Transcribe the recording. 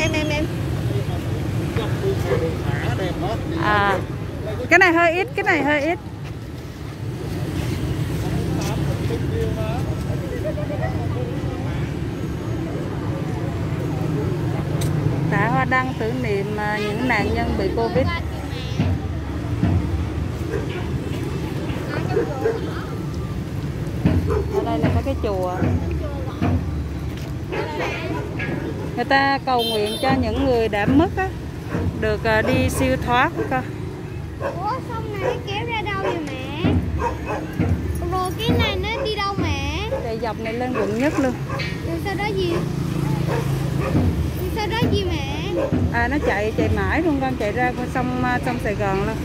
em em em. à cái này hơi ít cái này hơi ít hoa đăng tưởng niệm à, những nạn nhân bị covid ở đây là có cái chùa người ta cầu nguyện cho những người đã mất á, được à, đi siêu thoát cơ Ủa xong này nó kéo ra đâu vậy mẹ? Rồi cái này nó đi đâu mẹ? chạy dọc này lên quận nhất luôn Rồi sau đó gì? Rồi sau đó gì mẹ? À nó chạy chạy mãi luôn con, chạy ra con sông à, sông Sài Gòn luôn.